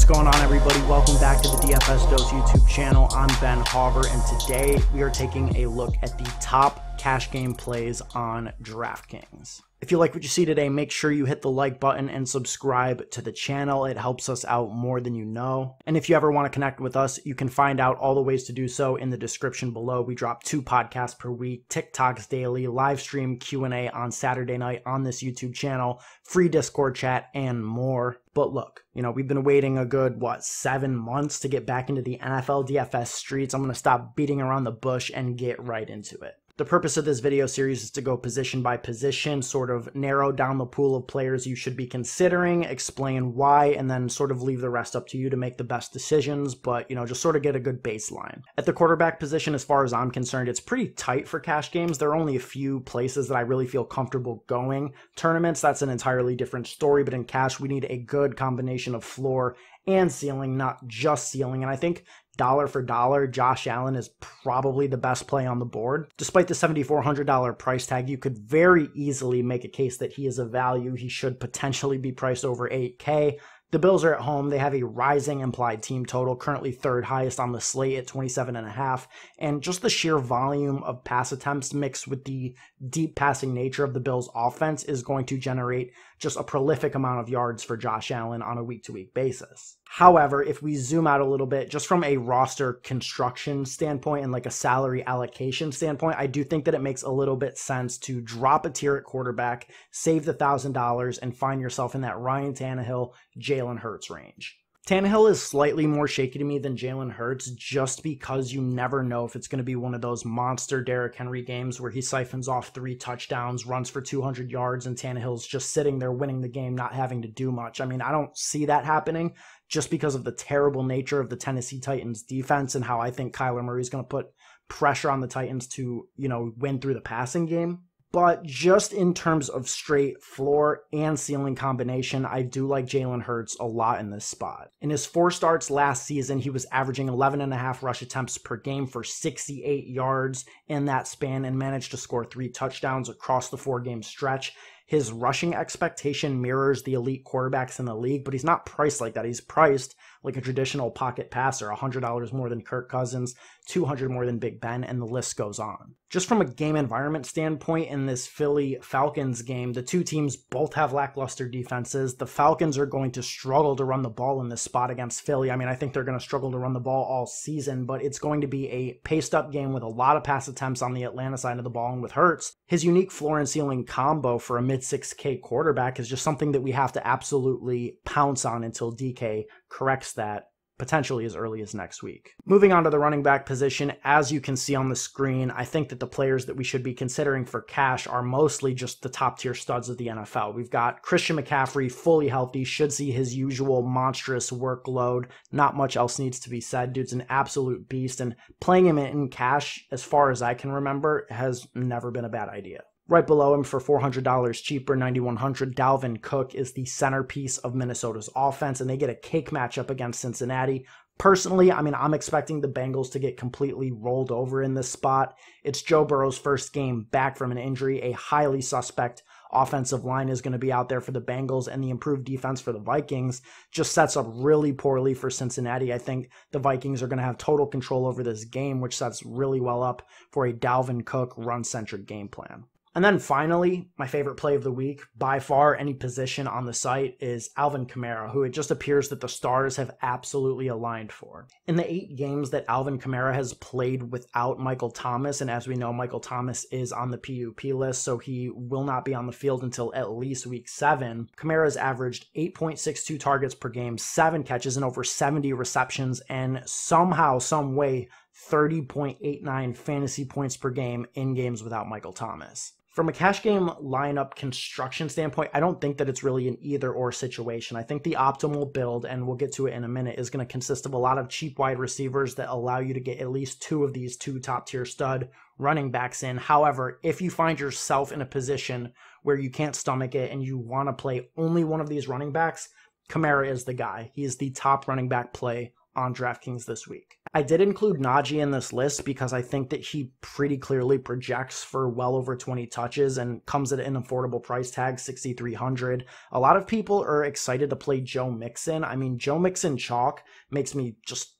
What's going on, everybody? Welcome back to the DFS Dose YouTube channel. I'm Ben Hauver, and today we are taking a look at the top cash game plays on DraftKings. If you like what you see today, make sure you hit the like button and subscribe to the channel. It helps us out more than you know. And if you ever want to connect with us, you can find out all the ways to do so in the description below. We drop two podcasts per week, TikToks daily, live stream Q&A on Saturday night on this YouTube channel, free Discord chat, and more. But look, you know, we've been waiting a good, what, seven months to get back into the NFL DFS streets. I'm going to stop beating around the bush and get right into it. The purpose of this video series is to go position by position, sort of narrow down the pool of players you should be considering, explain why, and then sort of leave the rest up to you to make the best decisions, but, you know, just sort of get a good baseline. At the quarterback position, as far as I'm concerned, it's pretty tight for cash games. There are only a few places that I really feel comfortable going. Tournaments, that's an entirely different story, but in cash, we need a good combination of floor and ceiling, not just ceiling. And I think dollar for dollar, Josh Allen is probably the best play on the board. Despite the $7,400 price tag, you could very easily make a case that he is a value. He should potentially be priced over 8K. The Bills are at home. They have a rising implied team total, currently third highest on the slate at 27 and a half. And just the sheer volume of pass attempts mixed with the deep passing nature of the Bills offense is going to generate just a prolific amount of yards for Josh Allen on a week to week basis. However, if we zoom out a little bit, just from a roster construction standpoint and like a salary allocation standpoint, I do think that it makes a little bit sense to drop a tier at quarterback, save the thousand dollars, and find yourself in that Ryan Tannehill, Jalen Hurts range. Tannehill is slightly more shaky to me than Jalen Hurts just because you never know if it's going to be one of those monster Derrick Henry games where he siphons off three touchdowns, runs for 200 yards, and Tannehill's just sitting there winning the game, not having to do much. I mean, I don't see that happening just because of the terrible nature of the Tennessee Titans defense and how I think Kyler Murray is going to put pressure on the Titans to, you know, win through the passing game. But just in terms of straight floor and ceiling combination, I do like Jalen Hurts a lot in this spot. In his four starts last season, he was averaging 11 and a half rush attempts per game for 68 yards in that span and managed to score three touchdowns across the four game stretch. His rushing expectation mirrors the elite quarterbacks in the league, but he's not priced like that. He's priced like a traditional pocket passer, $100 more than Kirk Cousins, 200 more than Big Ben, and the list goes on. Just from a game environment standpoint, in this Philly Falcons game, the two teams both have lackluster defenses. The Falcons are going to struggle to run the ball in this spot against Philly. I mean, I think they're going to struggle to run the ball all season, but it's going to be a paced up game with a lot of pass attempts on the Atlanta side of the ball. And with Hurts, his unique floor and ceiling combo for a mid 6K quarterback is just something that we have to absolutely pounce on until DK corrects that potentially as early as next week. Moving on to the running back position, as you can see on the screen, I think that the players that we should be considering for cash are mostly just the top tier studs of the NFL. We've got Christian McCaffrey fully healthy, should see his usual monstrous workload. Not much else needs to be said. Dude's an absolute beast, and playing him in cash, as far as I can remember, has never been a bad idea. Right below him for $400 cheaper, 9100 Dalvin Cook is the centerpiece of Minnesota's offense, and they get a cake matchup against Cincinnati. Personally, I mean, I'm expecting the Bengals to get completely rolled over in this spot. It's Joe Burrow's first game back from an injury. A highly suspect offensive line is going to be out there for the Bengals, and the improved defense for the Vikings just sets up really poorly for Cincinnati. I think the Vikings are going to have total control over this game, which sets really well up for a Dalvin Cook run centric game plan. And then finally, my favorite play of the week, by far any position on the site, is Alvin Kamara, who it just appears that the stars have absolutely aligned for. In the eight games that Alvin Kamara has played without Michael Thomas, and as we know, Michael Thomas is on the PUP list, so he will not be on the field until at least week seven, Kamara has averaged 8.62 targets per game, seven catches, and over 70 receptions, and somehow, some way, 30.89 fantasy points per game in games without Michael Thomas from a cash game lineup construction standpoint, I don't think that it's really an either or situation. I think the optimal build, and we'll get to it in a minute, is going to consist of a lot of cheap wide receivers that allow you to get at least two of these two top tier stud running backs in. However, if you find yourself in a position where you can't stomach it and you want to play only one of these running backs, Kamara is the guy. He is the top running back play on DraftKings this week. I did include Najee in this list because I think that he pretty clearly projects for well over 20 touches and comes at an affordable price tag, 6,300. A lot of people are excited to play Joe Mixon. I mean, Joe Mixon chalk makes me just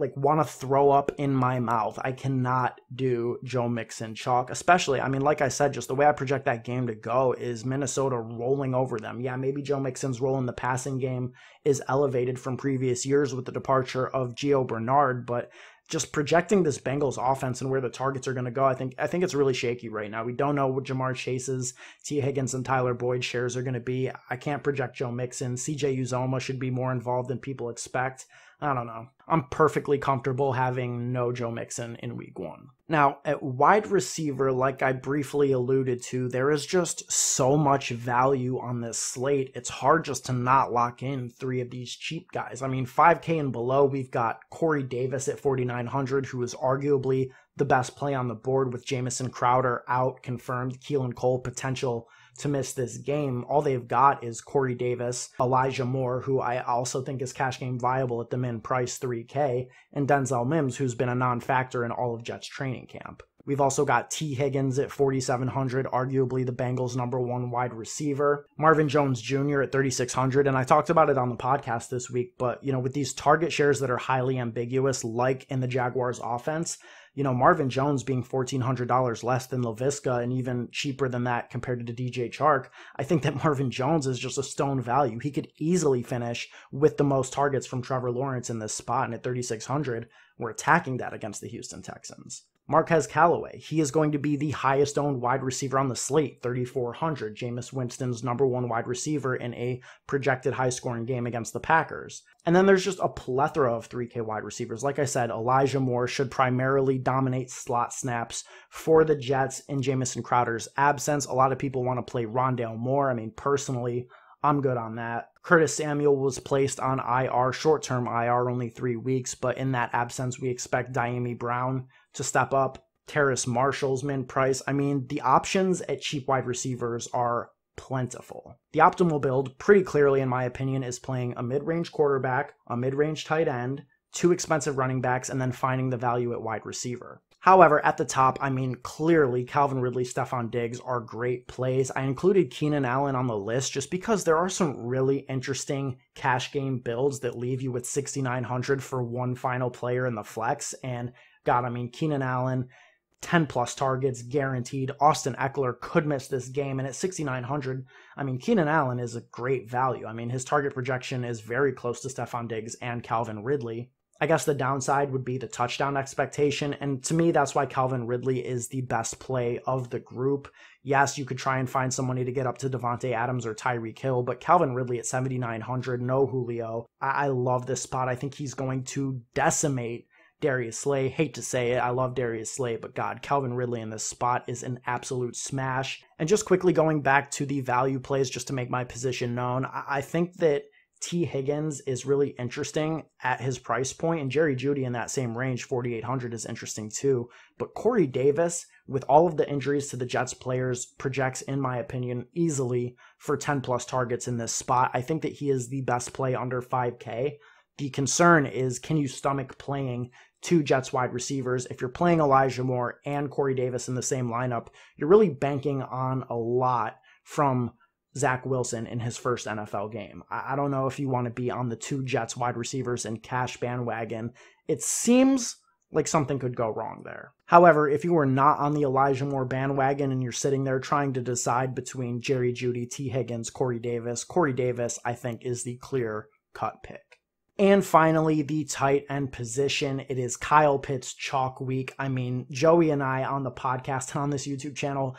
like want to throw up in my mouth. I cannot do Joe Mixon chalk, especially. I mean, like I said, just the way I project that game to go is Minnesota rolling over them. Yeah, maybe Joe Mixon's role in the passing game is elevated from previous years with the departure of Gio Bernard, but just projecting this Bengals offense and where the targets are going to go, I think I think it's really shaky right now. We don't know what Ja'Marr Chase's, Tee Higgins, and Tyler Boyd shares are going to be. I can't project Joe Mixon. CJ Uzomah should be more involved than people expect. I don't know. I'm perfectly comfortable having no Joe Mixon in week one. Now, at wide receiver, like I briefly alluded to, there is just so much value on this slate. It's hard just to not lock in three of these cheap guys. I mean, 5K and below, we've got Corey Davis at 4,900, who is arguably the best play on the board with Jamison Crowder out, confirmed, Keelan Cole potential to miss this game. All they've got is Corey Davis, Elijah Moore, who I also think is cash game viable at the min price 3K, and Denzel Mims, who's been a non factor in all of Jets training camp. We've also got Tee Higgins at 4,700, arguably the Bengals' number one wide receiver. Marvin Jones Jr. at 3,600, and I talked about it on the podcast this week. But you know, with these target shares that are highly ambiguous, like in the Jaguars' offense, you know, Marvin Jones being $1,400 less than Laviska and even cheaper than that compared to DJ Chark, I think that Marvin Jones is just a stone value. He could easily finish with the most targets from Trevor Lawrence in this spot, and at 3,600, we're attacking that against the Houston Texans. Marquez Callaway, he is going to be the highest owned wide receiver on the slate, 3,400. Jameis Winston's number one wide receiver in a projected high scoring game against the Packers. And then there's just a plethora of 3K wide receivers. Like I said, Elijah Moore should primarily dominate slot snaps for the Jets in Jamison Crowder's absence. A lot of people want to play Rondale Moore. I mean, personally, I'm good on that. Curtis Samuel was placed on IR, short term IR, only three weeks, but in that absence, we expect Dyami Brown to step up. Terrace Marshall's min price. I mean, the options at cheap wide receivers are plentiful. The optimal build, pretty clearly, in my opinion, is playing a mid range quarterback, a mid range tight end, two expensive running backs, and then finding the value at wide receiver. However, at the top, I mean, clearly Calvin Ridley, Stefon Diggs are great plays. I included Keenan Allen on the list just because there are some really interesting cash game builds that leave you with 6,900 for one final player in the flex. And God, I mean, Keenan Allen, 10 plus targets guaranteed. Austin Ekeler could miss this game. And at 6,900, I mean, Keenan Allen is a great value. I mean, his target projection is very close to Stefon Diggs and Calvin Ridley. I guess the downside would be the touchdown expectation. And to me, that's why Calvin Ridley is the best play of the group. Yes, you could try and find some money to get up to Davante Adams or Tyreek Hill, but Calvin Ridley at 7,900, no Julio. I-, I love this spot. I think he's going to decimate Darius Slay. Hate to say it, I love Darius Slay, but God, Calvin Ridley in this spot is an absolute smash. And just quickly going back to the value plays, just to make my position known, I think that Tee Higgins is really interesting at his price point, and Jerry Jeudy in that same range, 4,800, is interesting too. But Corey Davis, with all of the injuries to the Jets players, projects, in my opinion, easily for 10 plus targets in this spot. I think that he is the best play under 5K. The concern is can you stomach playing two Jets wide receivers. If you're playing Elijah Moore and Corey Davis in the same lineup, you're really banking on a lot from Zach Wilson in his first NFL game. I don't know if you want to be on the two Jets wide receivers and cash bandwagon. It seems like something could go wrong there. However, if you are not on the Elijah Moore bandwagon and you're sitting there trying to decide between Jerry Jeudy, Tee Higgins, Corey Davis, Corey Davis, I think, is the clear cut pick. And finally, the tight end position. It is Kyle Pitts chalk week. I mean, Joey and I on the podcast and on this YouTube channel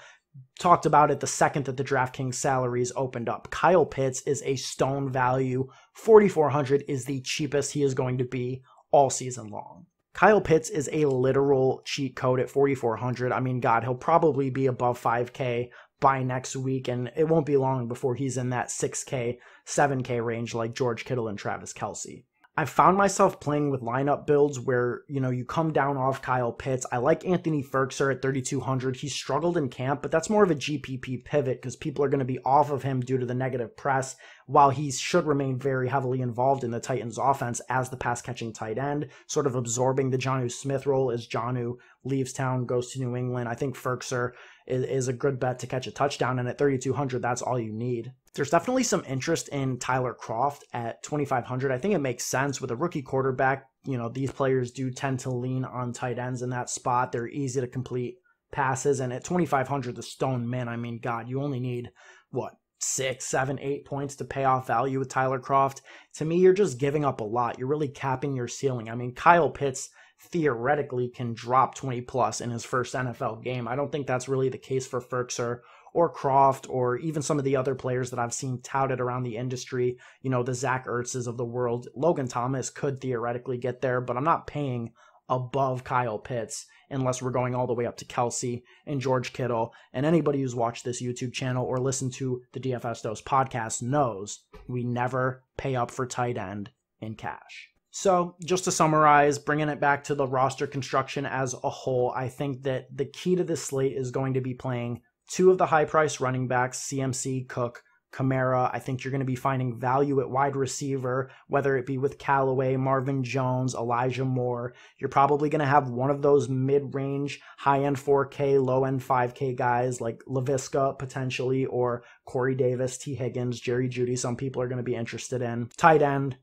talked about it the second that the DraftKings salaries opened up. Kyle Pitts is a stone value. 4400 is the cheapest he is going to be all season long. Kyle Pitts is a literal cheat code at 4400. I mean, God, he'll probably be above 5k by next week and it won't be long before he's in that 6k, 7k range like George Kittle and Travis Kelce. I found myself playing with lineup builds where, you know, you come down off Kyle Pitts. I like Anthony Firkser at 3,200. He struggled in camp, but that's more of a GPP pivot because people are going to be off of him due to the negative press, while he should remain very heavily involved in the Titans offense as the pass catching tight end, sort of absorbing the Jonnu Smith role as Jonnu leaves town, goes to New England. I think Firkser is, is a good bet to catch a touchdown. And at 3,200, that's all you need. There's definitely some interest in Tyler Kroft at 2,500. I think it makes sense with a rookie quarterback. You know, these players do tend to lean on tight ends in that spot. They're easy to complete passes. And at 2,500, the stone man, I mean, God, you only need what? Six, seven, eight points to pay off value with Tyler Kroft. To me, you're just giving up a lot. You're really capping your ceiling. I mean, Kyle Pitts theoretically can drop 20 plus in his first NFL game. I don't think that's really the case for Firkser or Kroft or even some of the other players that I've seen touted around the industry. You know, the Zach Ertzes of the world. Logan Thomas could theoretically get there, but I'm not paying above Kyle Pitts unless we're going all the way up to Kelce and George Kittle. And anybody who's watched this YouTube channel or listened to the DFS Dose podcast knows we never pay up for tight end in cash. So, just to summarize, bringing it back to the roster construction as a whole, I think that the key to this slate is going to be playing two of the high price running backs, CMC, Cook, Kamara. I think you're going to be finding value at wide receiver, whether it be with Callaway, Marvin Jones, Elijah Moore. You're probably going to have one of those mid range, high end 4K, low end 5K guys like Laviska potentially, or Corey Davis, Tee Higgins, Jerry Jeudy. Some people are going to be interested in. Tight end,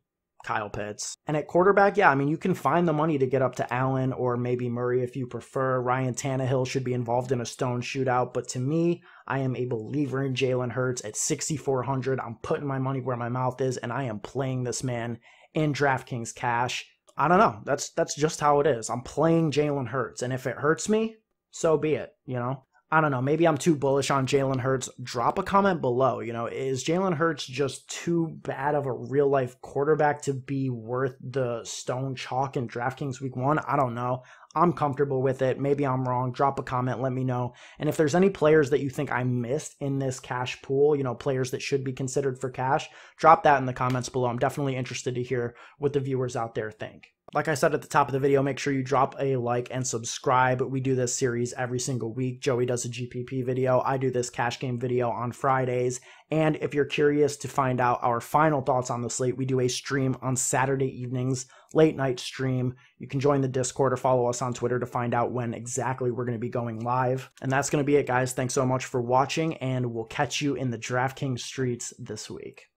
Kyle Pitts. And at quarterback, yeah, I mean, you can find the money to get up to Allen or maybe Murray if you prefer. Ryan Tannehill should be involved in a stone shootout. But to me, I am a believer in Jalen Hurts at 6,400. I'm putting my money where my mouth is, and I am playing this man in DraftKings cash. I don't know. That's that's just how it is. I'm playing Jalen Hurts, and if it hurts me, so be it. You know. I don't know. Maybe I'm too bullish on Jalen Hurts. Drop a comment below. You know, is Jalen Hurts just too bad of a real life quarterback to be worth the stone chalk in DraftKings week one? I don't know. I'm comfortable with it. Maybe I'm wrong. Drop a comment. Let me know. And if there's any players that you think I missed in this cash pool, you know, players that should be considered for cash, drop that in the comments below. I'm definitely interested to hear what the viewers out there think. Like I said at the top of the video, make sure you drop a like and subscribe. We do this series every single week. Joey does a GPP video. I do this cash game video on Fridays. And if you're curious to find out our final thoughts on the slate, we do a stream on Saturday evenings, late night stream. You can join the Discord or follow us on Twitter to find out when exactly we're going to be going live. And that's going to be it, guys. Thanks so much for watching, and we'll catch you in the DraftKings streets this week.